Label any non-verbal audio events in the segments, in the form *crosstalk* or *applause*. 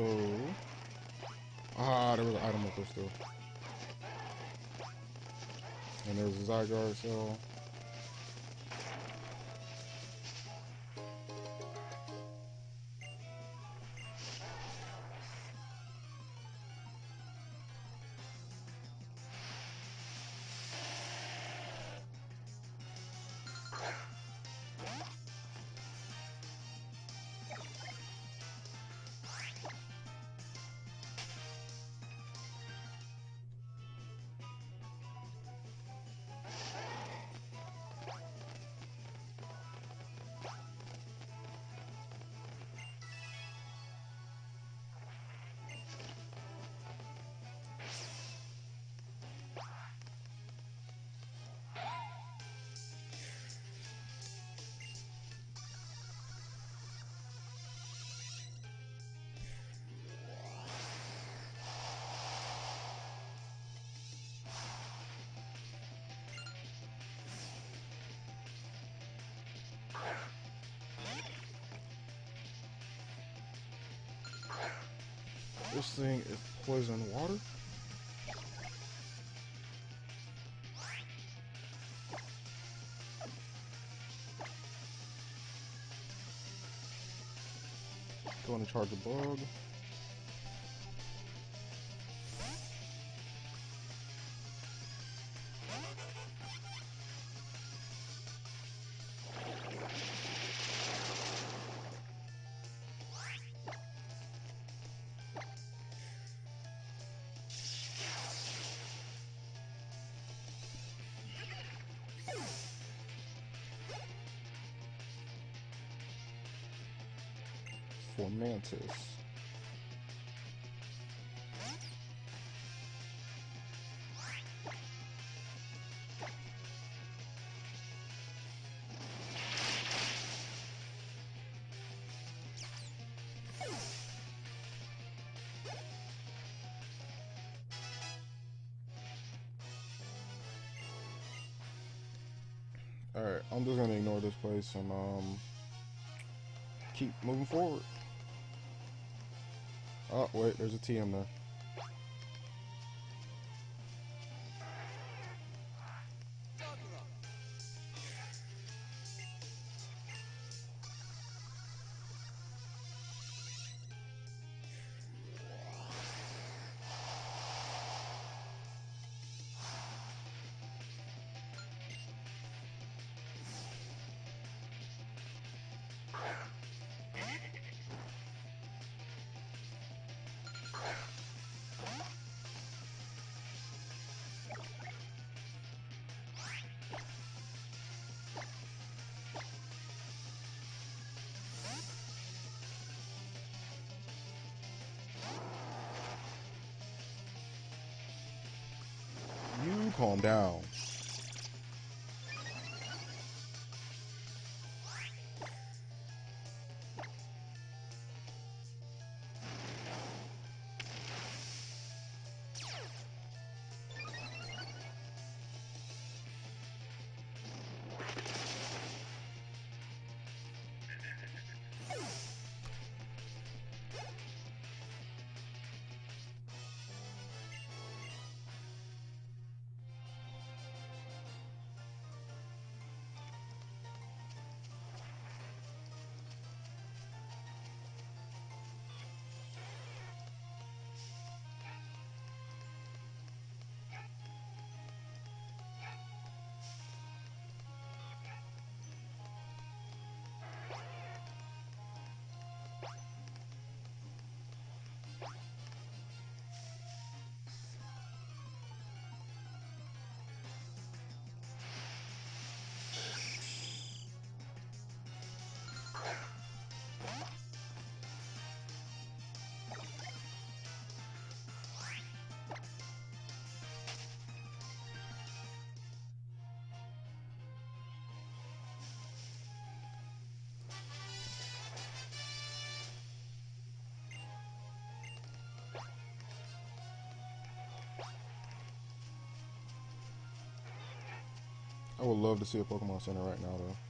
So, ah, there was an item up there still. And there's a Zygarde cell. This thing is poison water? Going to charge a bug. For Fomantis. Alright, I'm just gonna ignore this place and um keep moving forward. Oh, wait, there's a TM there. Calm down. I would love to see a Pokemon Center right now, though.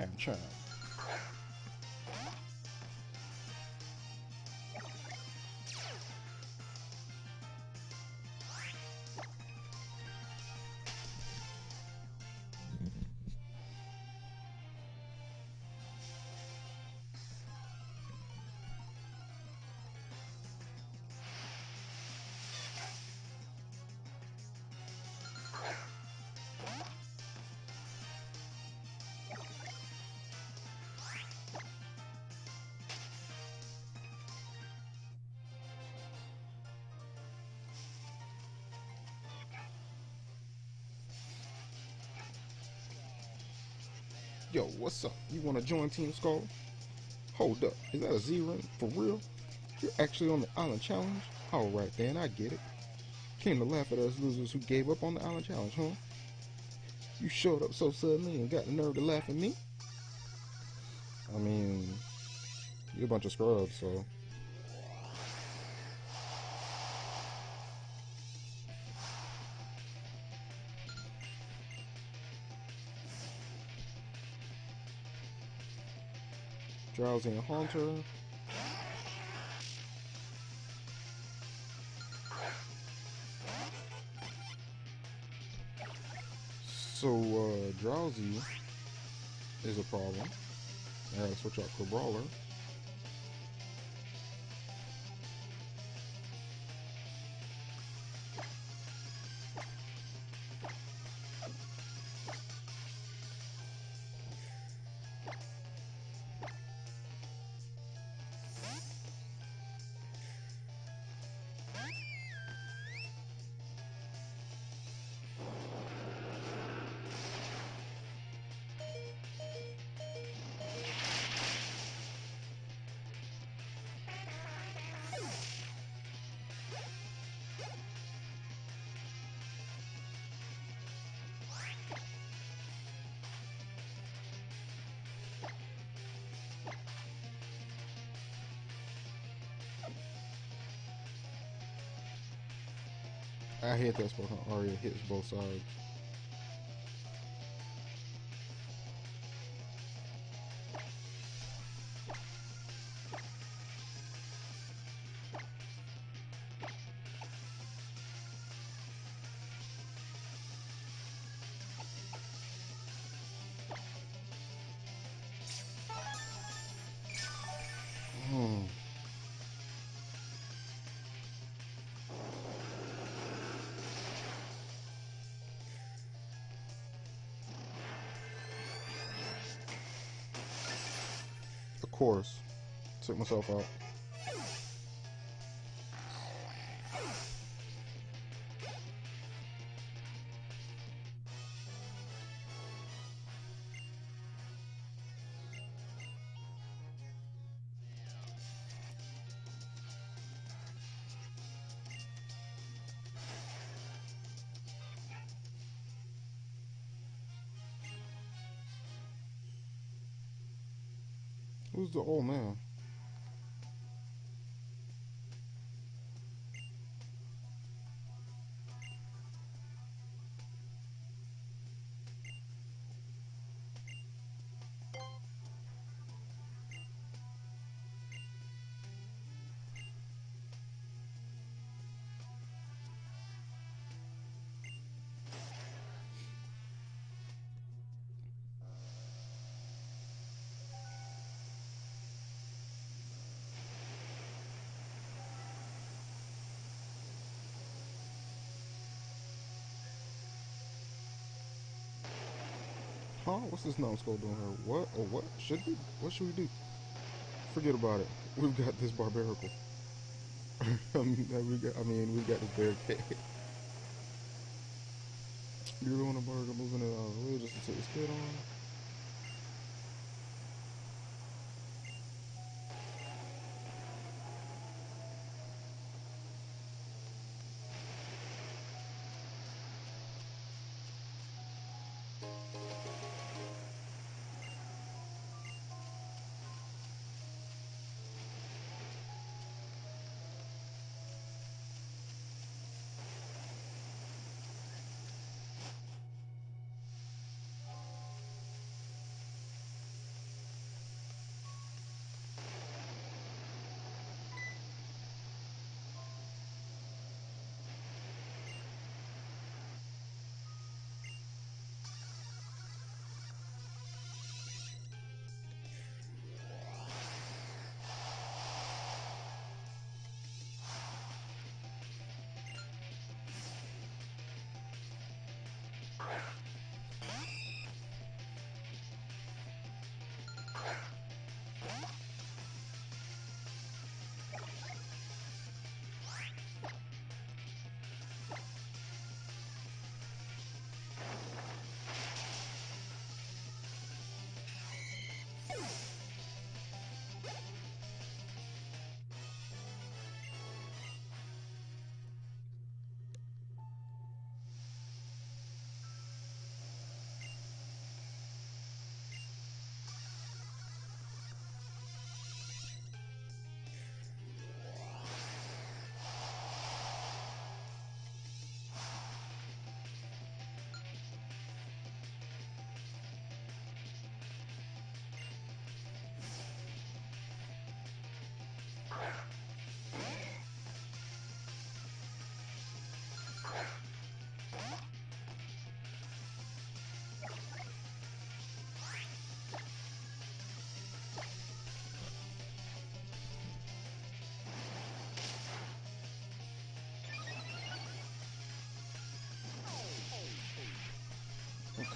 Pancham. Yo, what's up? You want to join Team Skull? Hold up, is that a Z-Ring for real? You're actually on the Island Challenge? Alright then, I get it. Came to laugh at us losers who gave up on the Island Challenge, huh? You showed up so suddenly and got the nerve to laugh at me? I mean, you're a bunch of scrubs, so Drowzee and Haunter. So, uh, Drowzee is a problem. I gotta switch out for I hate that spot Arya hits both sides. Course. Took myself out. Old man? Huh? What's this numbskull doing here? What or what? Should we? What should we do? Forget about it. We've got this barbarical. *laughs* we got, I mean, we got this barricade. you really want a burger moving it out of the way just to take his kid on?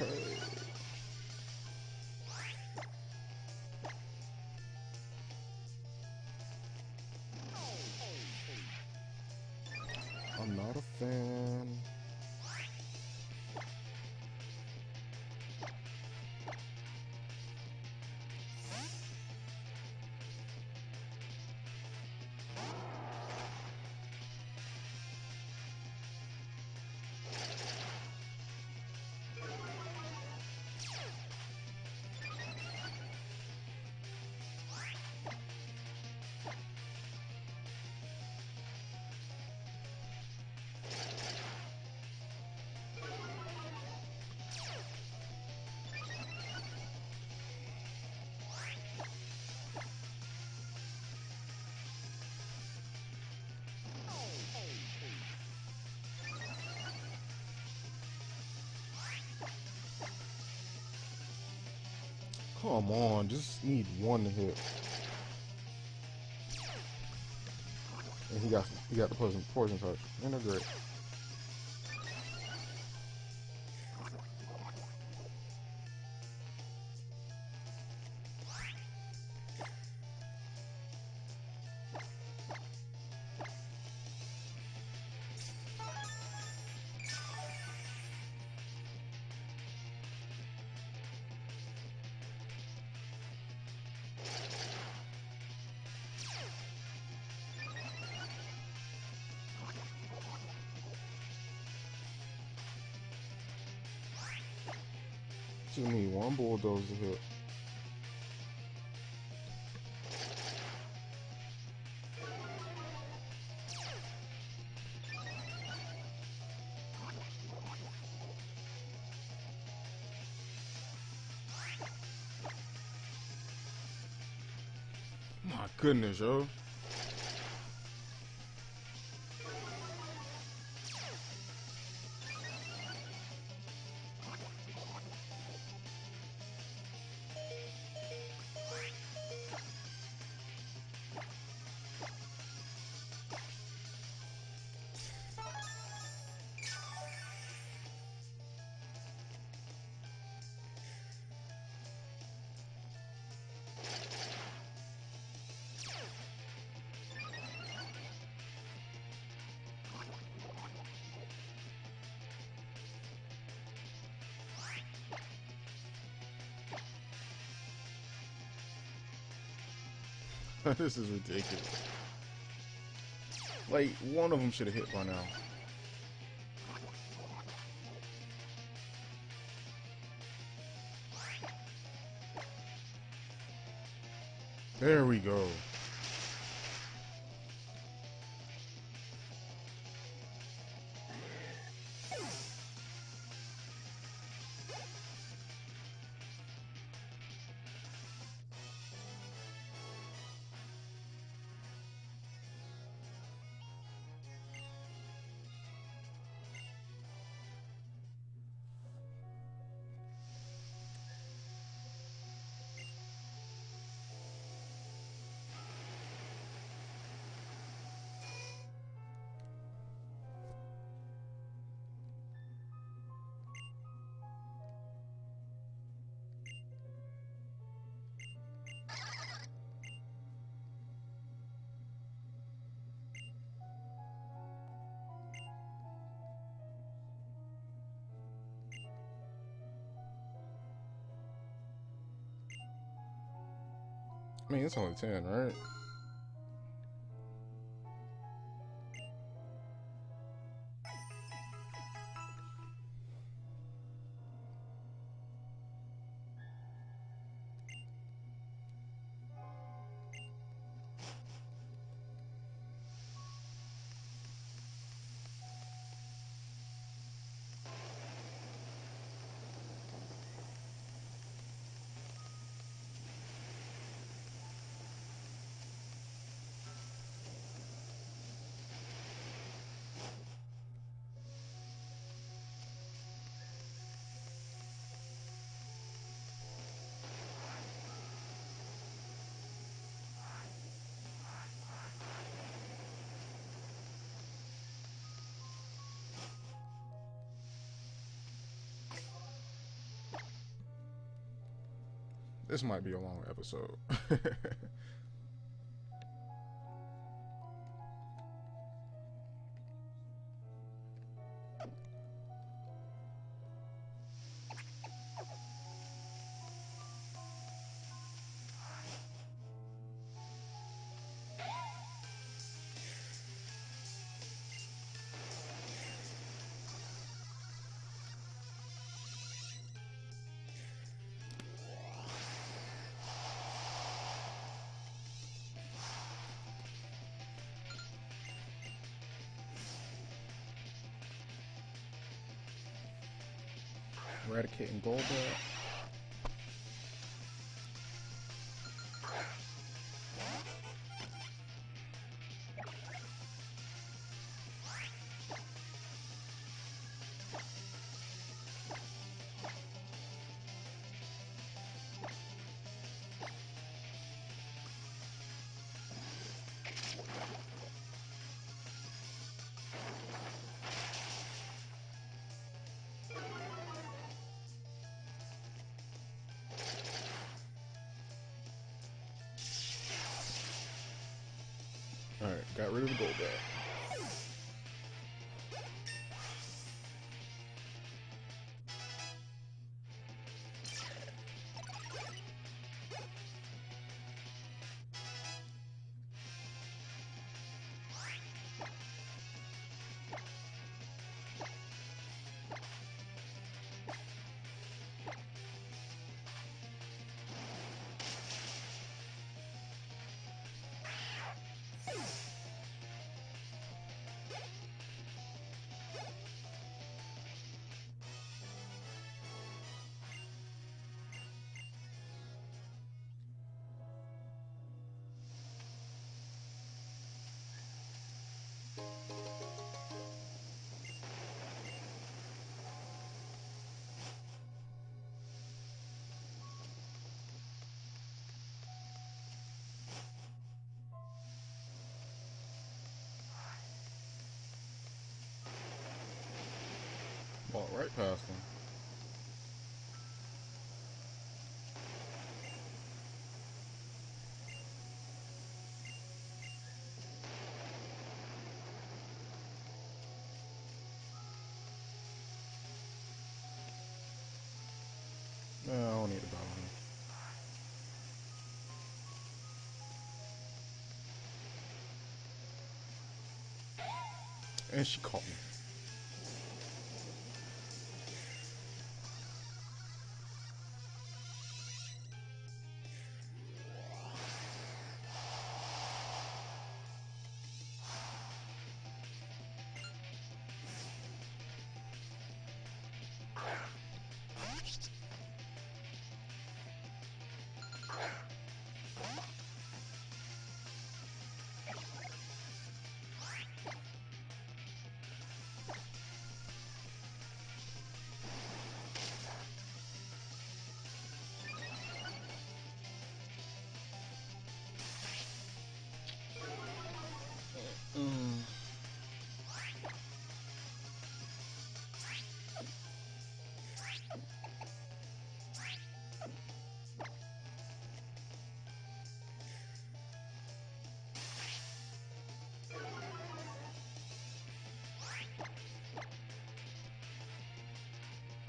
I'm not a fan. Come on, just need one hit. And he got he got the poison poison touch. And great. Bulldozer hit. My goodness, yo. This is ridiculous. Like, one of them should have hit by now. There we go. I mean, it's only 10, right? This might be a long episode. *laughs* Eradicating. Alright, got rid Right past them. No, need. And she caught me.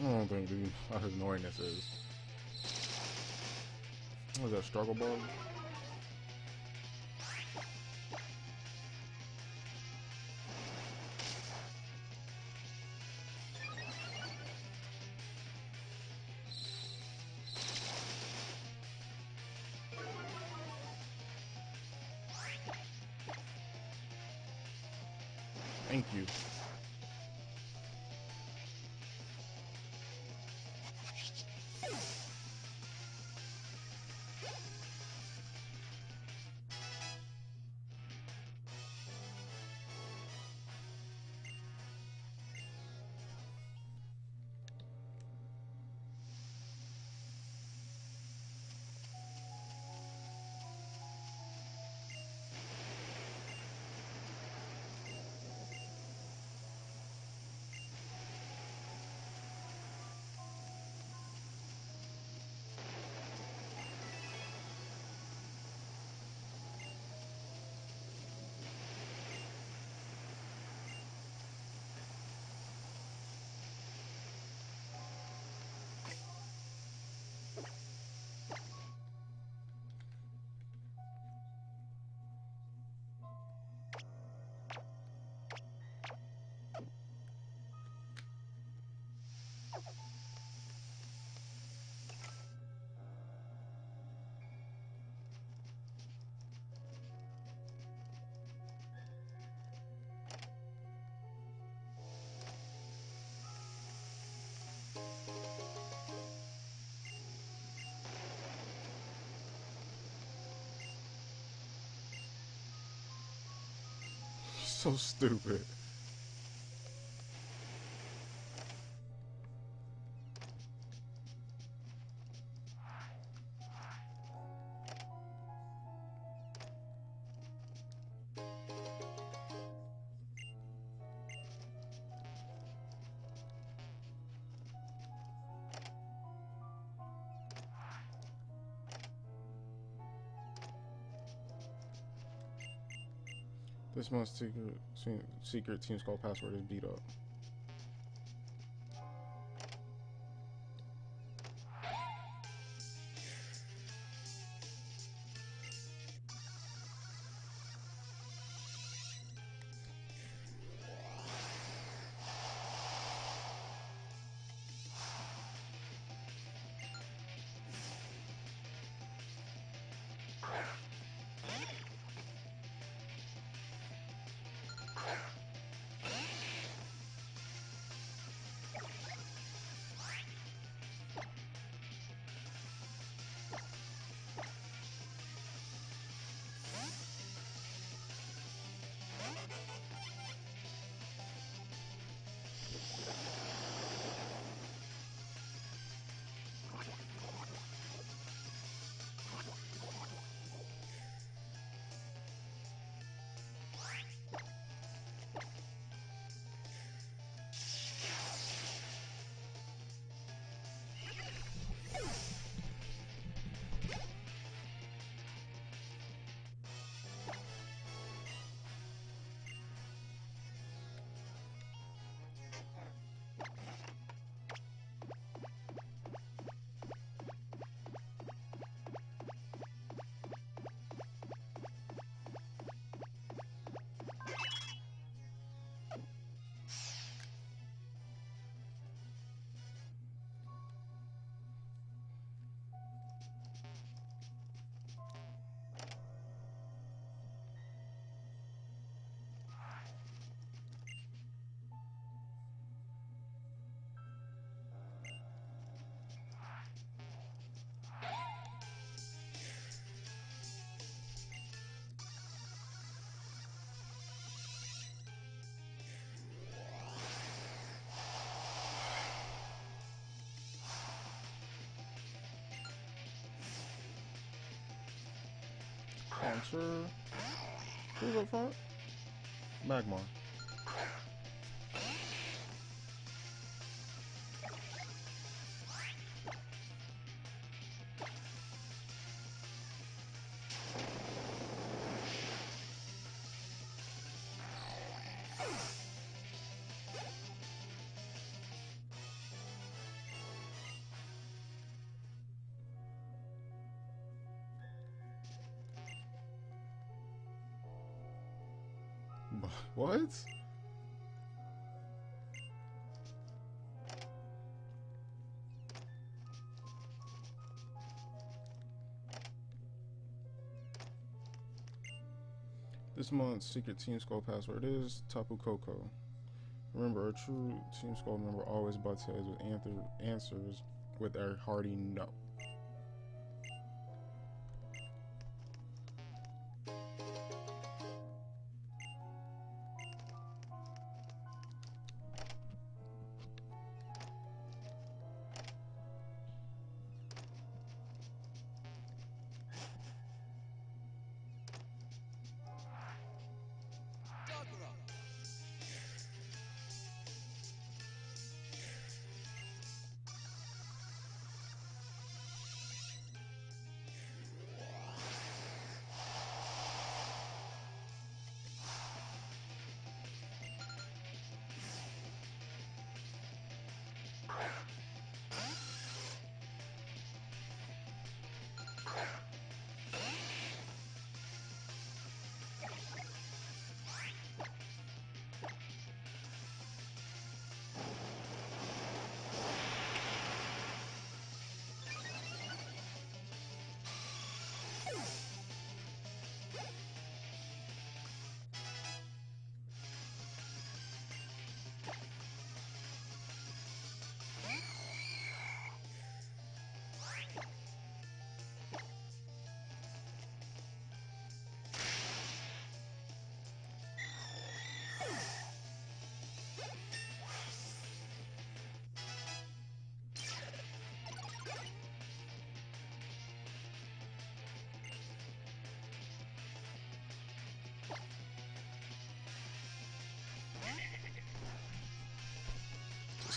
I don't think dude, how annoying this is. What was that struggle bug? So stupid. This month's secret, secret Team Skull password is beat up. Sure. Who's up front? Magmar. *laughs* What? This month's secret Team Skull password is Tapu Koko. Remember, a true Team Skull member always butts heads with answers with a hearty no.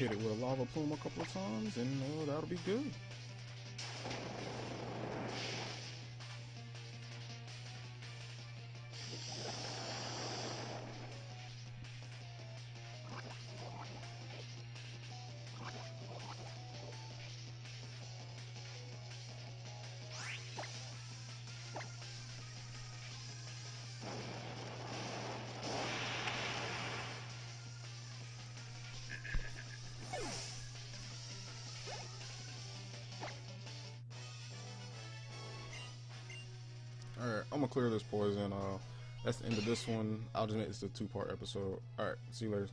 Hit it with a lava plume a couple of times and uh, that'll be good. Gonna clear this poison. Uh, that's the end of this one. I'll just make this a two part episode. Alright, see you later.